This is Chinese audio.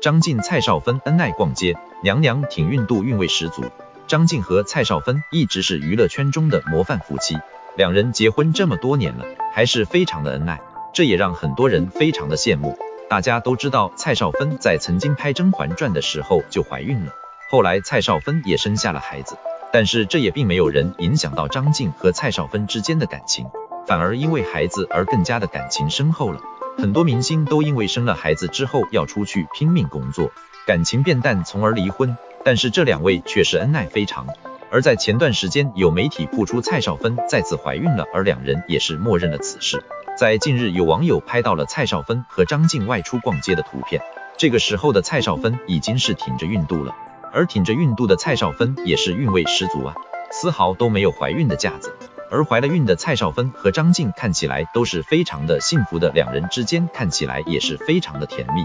张晋、蔡少芬恩爱逛街，娘娘挺孕肚，韵味十足。张晋和蔡少芬一直是娱乐圈中的模范夫妻，两人结婚这么多年了，还是非常的恩爱，这也让很多人非常的羡慕。大家都知道，蔡少芬在曾经拍《甄嬛传》的时候就怀孕了，后来蔡少芬也生下了孩子，但是这也并没有人影响到张晋和蔡少芬之间的感情，反而因为孩子而更加的感情深厚了。很多明星都因为生了孩子之后要出去拼命工作，感情变淡，从而离婚。但是这两位却是恩爱非常。而在前段时间，有媒体曝出蔡少芬再次怀孕了，而两人也是默认了此事。在近日，有网友拍到了蔡少芬和张晋外出逛街的图片，这个时候的蔡少芬已经是挺着孕肚了，而挺着孕肚的蔡少芬也是韵味十足啊，丝毫都没有怀孕的架子。而怀了孕的蔡少芬和张晋看起来都是非常的幸福的，两人之间看起来也是非常的甜蜜。